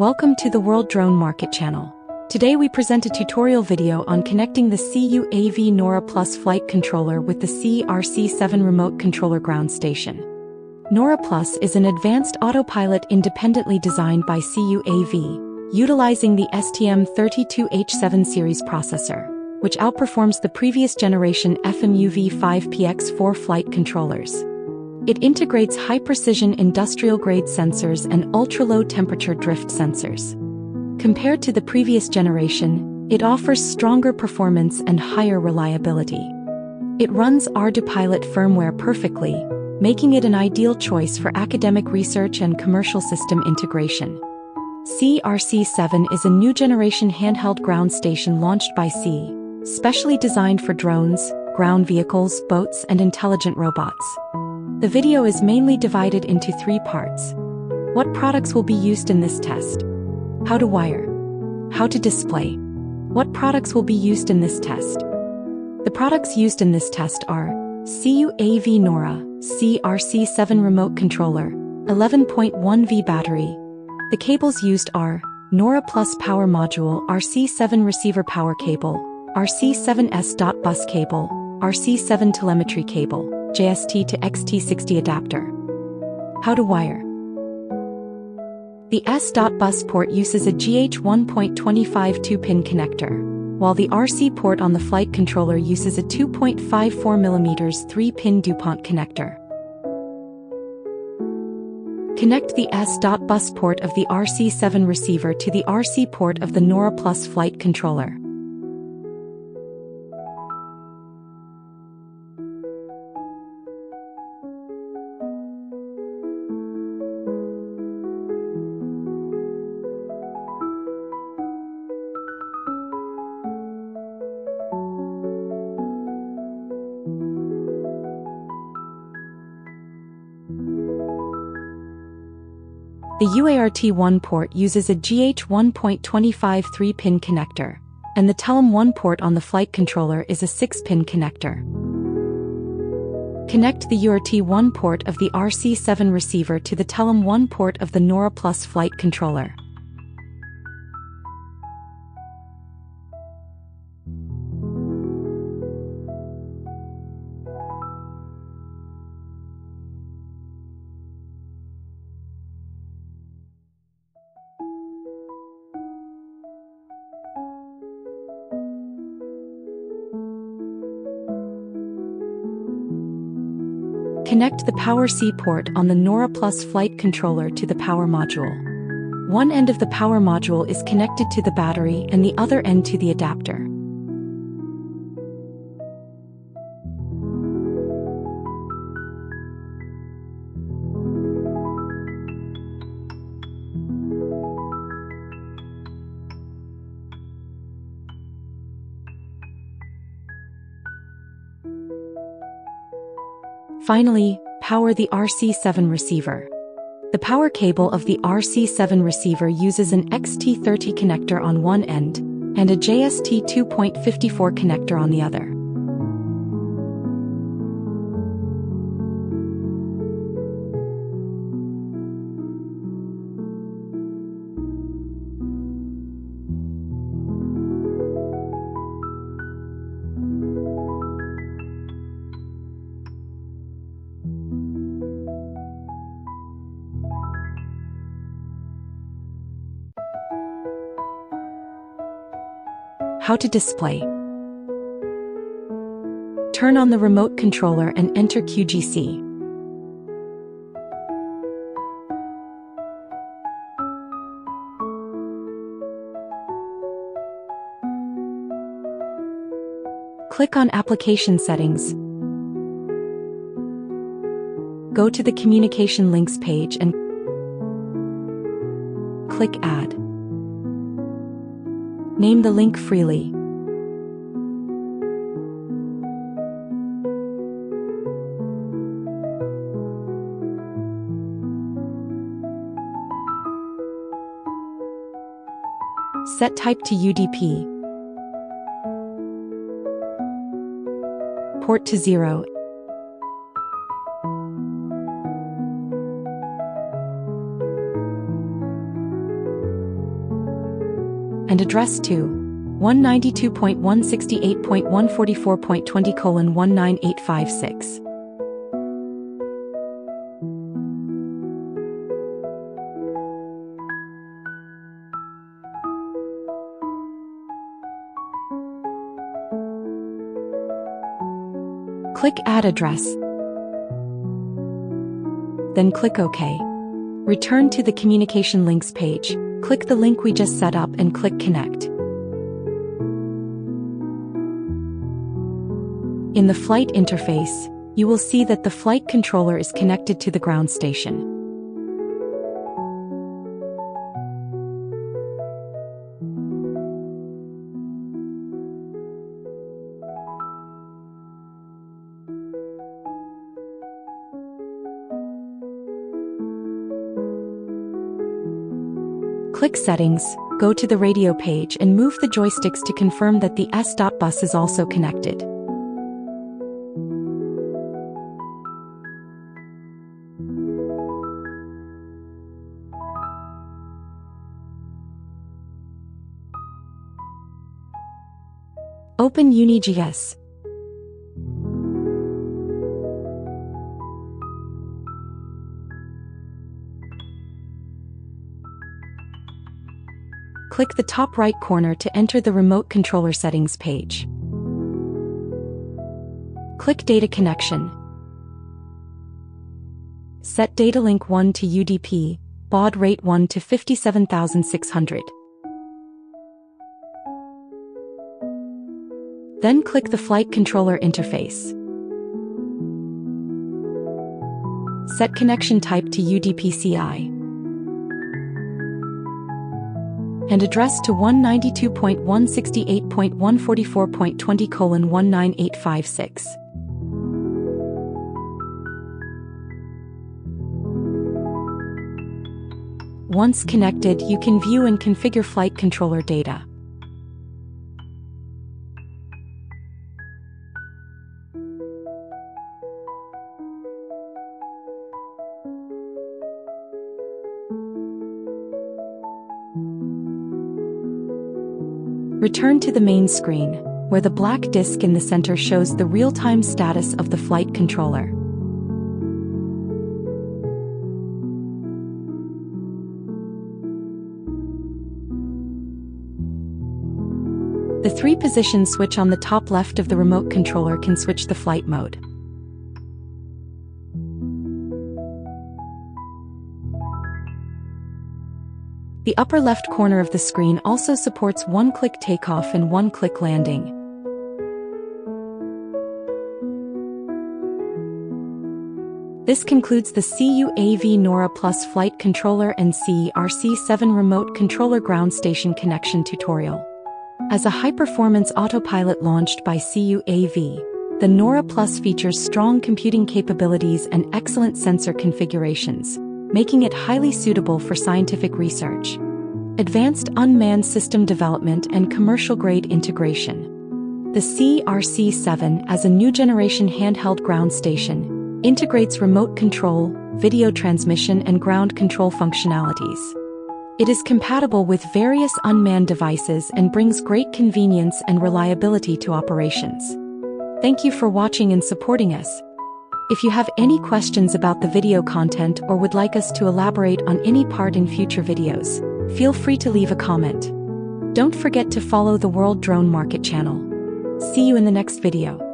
Welcome to the World Drone Market channel. Today we present a tutorial video on connecting the CUAV NORA Plus flight controller with the SIYI RC7 remote controller ground station. NORA Plus is an advanced autopilot independently designed by CUAV, utilizing the STM32H7 series processor, which outperforms the previous generation FMUv5 PX4 flight controllers. It integrates high-precision industrial-grade sensors and ultra-low temperature drift sensors. Compared to the previous generation, it offers stronger performance and higher reliability. It runs ArduPilot firmware perfectly, making it an ideal choice for academic research and commercial system integration. SIYI RC7 is a new generation handheld ground station launched by SIYI, specially designed for drones, ground vehicles, boats, and intelligent robots. The video is mainly divided into three parts. What products will be used in this test? How to wire. How to display. What products will be used in this test? The products used in this test are CUAV NORA, SIYI RC7 remote controller, 11.1V battery. The cables used are NORA Plus power module, RC7 receiver power cable, RC7S dot bus cable, RC7 telemetry cable. JST to XT60 adapter. How to wire. The S.bus port uses a GH1.25 2-pin connector, while the RC port on the flight controller uses a 2.54mm 3-pin DuPont connector. Connect the S.bus port of the RC7 receiver to the RC port of the NORA Plus flight controller. The UART1 port uses a GH1.25 3-pin connector, and the TELEM1 port on the flight controller is a 6-pin connector. Connect the UART1 port of the RC7 receiver to the TELEM1 port of the NORA Plus flight controller. Connect the Power C port on the NORA Plus flight controller to the power module. One end of the power module is connected to the battery and the other end to the adapter. Finally, power the RC7 receiver. The power cable of the RC7 receiver uses an XT30 connector on one end and a JST 2.54 connector on the other. How to display. Turn on the remote controller and enter QGC. Click on Application Settings. Go to the Communication Links page and click Add. Name the link freely. Set type to UDP. Port to 0. And address to 192.168.144.20 colon 19856. Click Add Address. Then click OK. Return to the Communication Links page, click the link we just set up and click Connect. In the flight interface, you will see that the flight controller is connected to the ground station. Click Settings, go to the radio page and move the joysticks to confirm that the s bus is also connected. Open UniGS. Click the top right corner to enter the remote controller settings page. Click Data Connection. Set data link 1 to UDP, baud rate 1 to 57600. Then click the flight controller interface. Set connection type to UDP-CI. And address to 192.168.144.20 colon 19856. Once connected, you can view and configure flight controller data. Return to the main screen, where the black disk in the center shows the real-time status of the flight controller. The three position switch on the top left of the remote controller can switch the flight mode. The upper left corner of the screen also supports one-click takeoff and one-click landing. This concludes the CUAV NORA Plus Flight Controller and SIYI RC7 Remote Controller Ground Station Connection tutorial. As a high-performance autopilot launched by CUAV, the NORA Plus features strong computing capabilities and excellent sensor configurations making it highly suitable for scientific research. Advanced unmanned system development and commercial-grade integration. The SIYI RC-7 as a new generation handheld ground station integrates remote control, video transmission and ground control functionalities. It is compatible with various unmanned devices and brings great convenience and reliability to operations. Thank you for watching and supporting us. If you have any questions about the video content or would like us to elaborate on any part in future videos, feel free to leave a comment. Don't forget to follow the World Drone Market channel. See you in the next video.